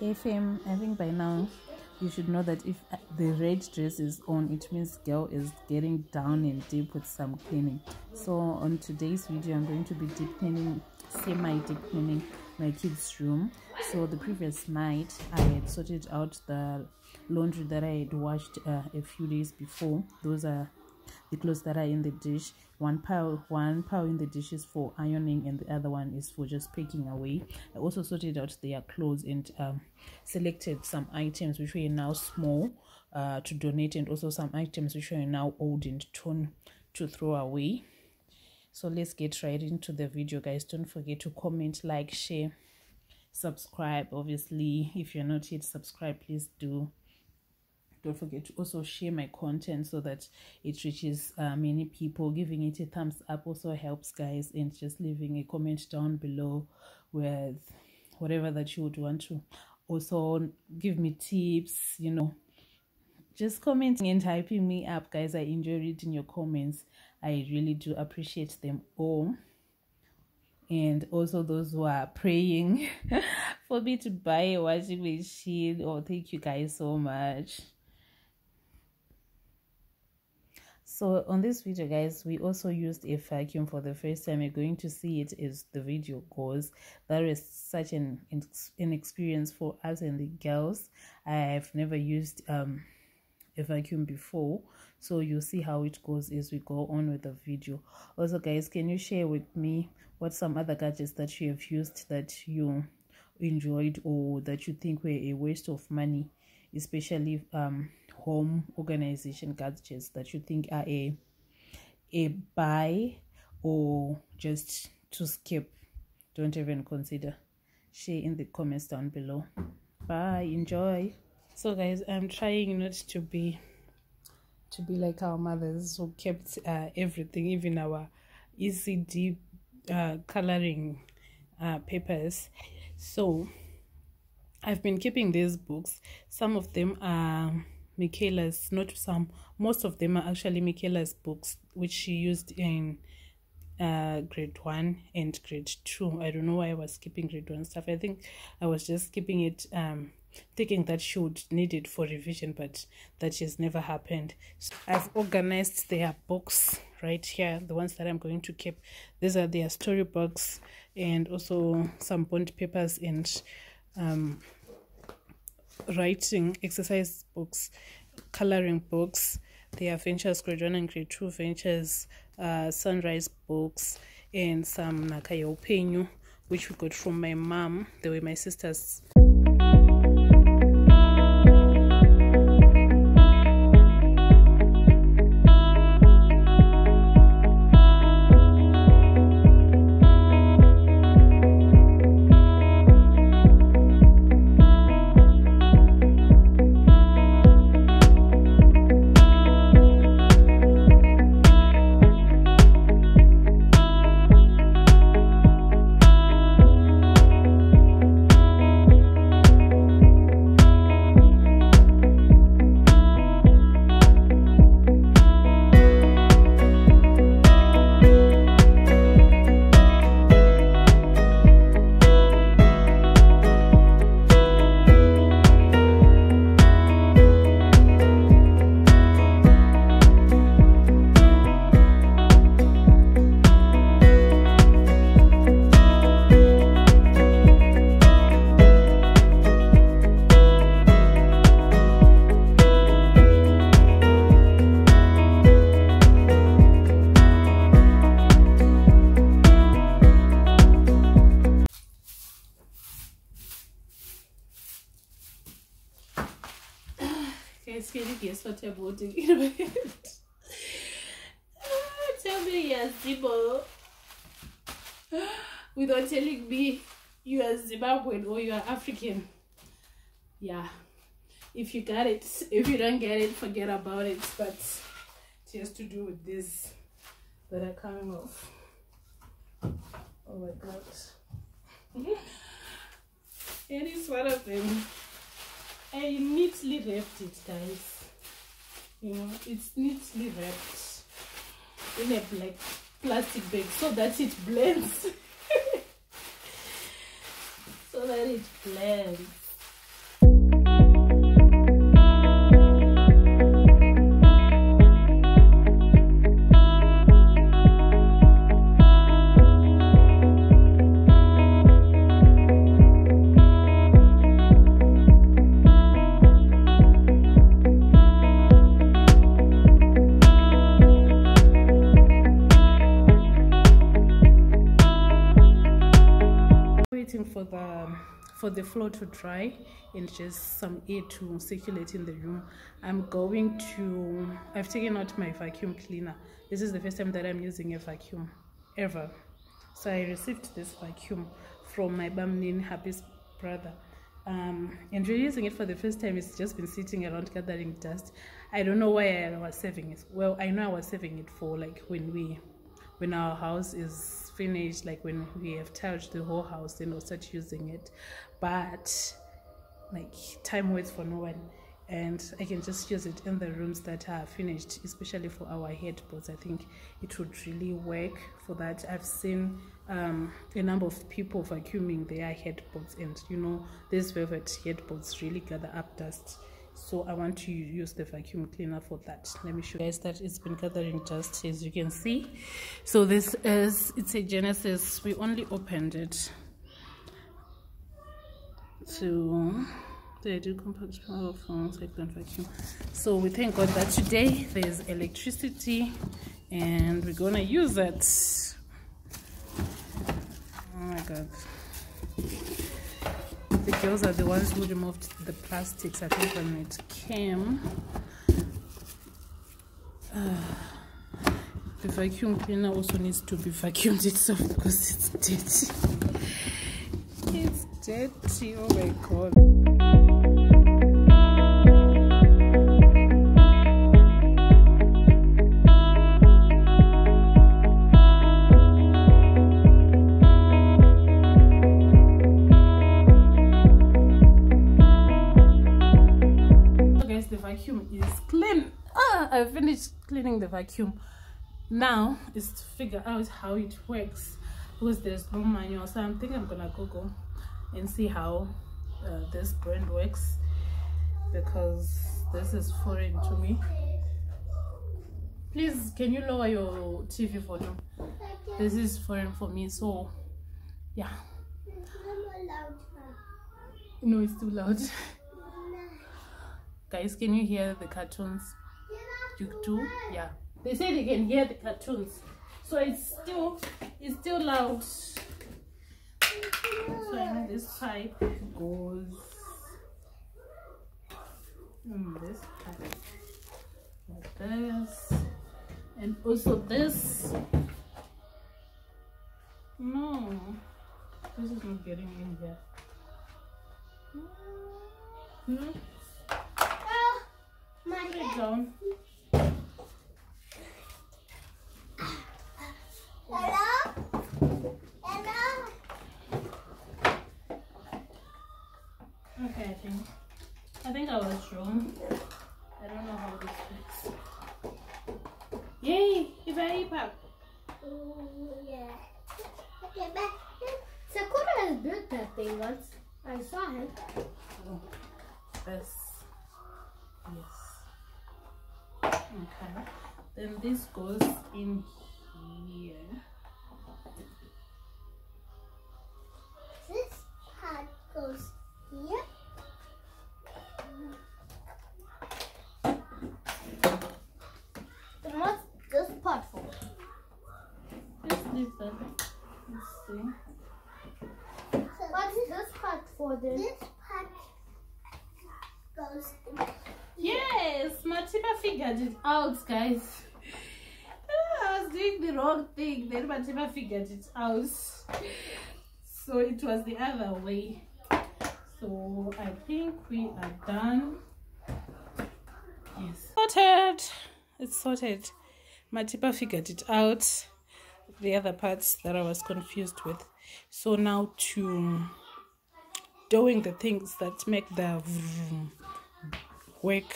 FM, I think by now you should know that if the red dress is on, it means girl is getting down and deep with some cleaning. So on today's video, I'm going to be deep cleaning, semi-deep cleaning my kids' room. So the previous night, I had sorted out the laundry that I had washed uh, a few days before. Those are the clothes that are in the dish. One pile one pile in the dish is for ironing and the other one is for just packing away. I also sorted out their clothes and um, selected some items which were now small uh, to donate and also some items which were now old and torn to throw away. So let's get right into the video guys. Don't forget to comment like share subscribe. Obviously if you're not yet subscribed please do don't forget to also share my content so that it reaches uh, many people. Giving it a thumbs up also helps guys and just leaving a comment down below with whatever that you would want to also give me tips you know. Just commenting and hyping me up guys. I enjoy reading your comments. I really do appreciate them all. And also those who are praying for me to buy a washing machine. Oh thank you guys so much so on this video guys we also used a vacuum for the first time. You're going to see it as the video goes. That is such an an experience for us and the girls. I've never used um a vacuum before. So you'll see how it goes as we go on with the video. Also guys can you share with me what some other gadgets that you have used that you enjoyed or that you think were a waste of money especially um home organization gadgets that you think are a a buy or just to skip don't even consider. Share in the comments down below. Bye enjoy. So guys i'm trying not to be to be like our mothers who kept uh, everything even our ecd uh, coloring uh, papers. So i've been keeping these books. Some of them are Michaela's, not some, most of them are actually Michaela's books, which she used in uh, grade one and grade two. I don't know why I was skipping grade one stuff. I think I was just skipping it, um, thinking that she would need it for revision, but that has never happened. So I've organized their books right here, the ones that I'm going to keep. These are their storybooks and also some bond papers and um writing exercise books, coloring books. They are ventures grade one and grade two ventures, uh, sunrise books, and some Nakayo Penyu, which we got from my mom. They were my sister's. Me you're Zimbabwe without telling me you are Zimbabwean or you are African. Yeah. If you got it, if you don't get it, forget about it. But it has to do with this that are coming off. Oh my god. it is one of them. I neatly wrapped it, guys. You know, it's neatly wrapped in a black plastic bag so that it blends. so that it blends. For the for the floor to dry and just some air to circulate in the room. I'm going to i've taken out my vacuum cleaner. This is the first time that i'm using a vacuum ever. So i received this vacuum from my bamnin happy's brother. Um, and we're using it for the first time. It's just been sitting around gathering dust. I don't know why i was saving it. Well i know i was saving it for like when we when our house is finished like when we have touched the whole house then we'll start using it but like time waits for no one and I can just use it in the rooms that are finished, especially for our headboards. I think it would really work for that. I've seen um, a number of people vacuuming their headboards, and you know, these velvet headboards really gather up dust. So I want to use the vacuum cleaner for that. Let me show you guys that it's been gathering dust, as you can see. So this is it's a Genesis. We only opened it to they do compact power from cyclone vacuum so we thank god that today there's electricity and we're gonna use it oh my god the girls are the ones who removed the plastics i think when it came. Uh, the vacuum cleaner also needs to be vacuumed itself because it's dirty. It's dirty oh my god I finished cleaning the vacuum. Now is to figure out how it works because there's no manual. So I'm thinking I'm gonna Google and see how uh, this brand works because this is foreign to me. Please, can you lower your TV volume? This is foreign for me, so yeah. No, it's too loud. Guys, can you hear the cartoons? you do? Yeah. They say they can hear the cartoons. So it's still it's still loud. So this pipe goes in this pipe like this and also this. No this is not getting in here. Hmm? Ah, Put it down. I think I was wrong. I don't know how this fits. Yay! You better eat. Oh, yeah. Okay, but Sakura has built that thing once. I saw him. Oh, this. Yes. Okay. Then this goes in here. This part goes here. And what's this part for this. this Part for the this part goes. Yes, Matiba figured it out, guys. Ah, I was doing the wrong thing. Then Matiba figured it out. So it was the other way. So I think we are done. Yes. Sorted. It's sorted. Matiba figured it out. The other parts that I was confused with. So now to doing the things that make the work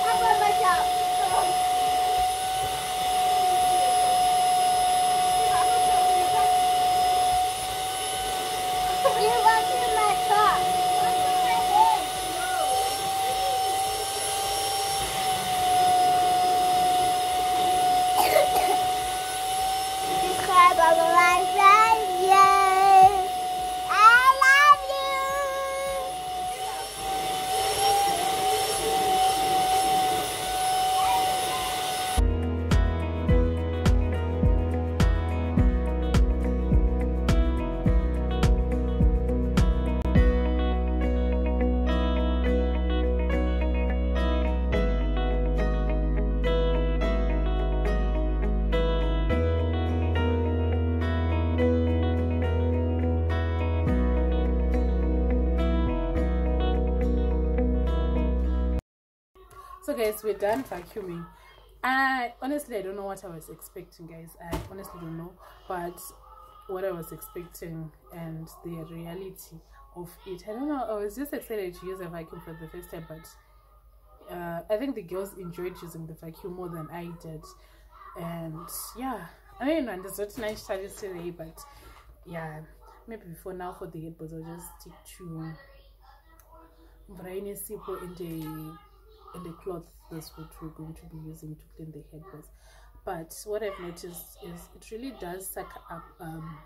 Papa, watch out. Guys we're done vacuuming. I honestly i don't know what i was expecting guys. I honestly don't know. But what i was expecting and the reality of it i don't know. I was just excited to use a vacuum for the first time but uh, i think the girls enjoyed using the vacuum more than i did. And yeah. I mean and it's not nice charges today but yeah. Maybe for now for the headboards i'll just stick to Brainy Sipo in the in the cloth that's what we're going to be using to clean the headboards but what i've noticed is it really does suck up um,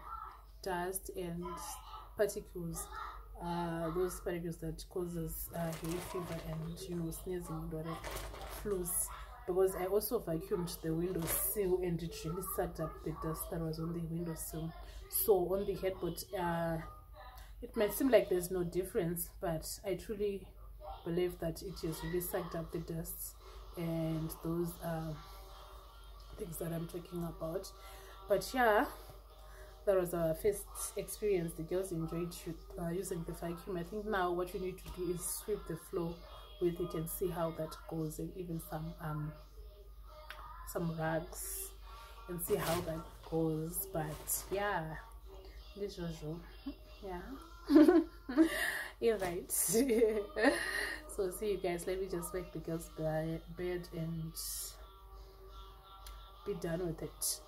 dust and particles uh, those particles that causes uh, hay fever and you know sneezing and whatever flus. Because i also vacuumed the window sill and it really sucked up the dust that was on the window sill. So on the headboard uh, it might seem like there's no difference but i truly believe that it has really sucked up the dust and those uh, things that I'm talking about. But yeah, that was our first experience. The girls enjoyed uh, using the vacuum. I think now what we need to do is sweep the floor with it and see how that goes, and even some um some rugs and see how that goes. But yeah, this was yeah. You're right. so see you guys let me just make the girls bed and be done with it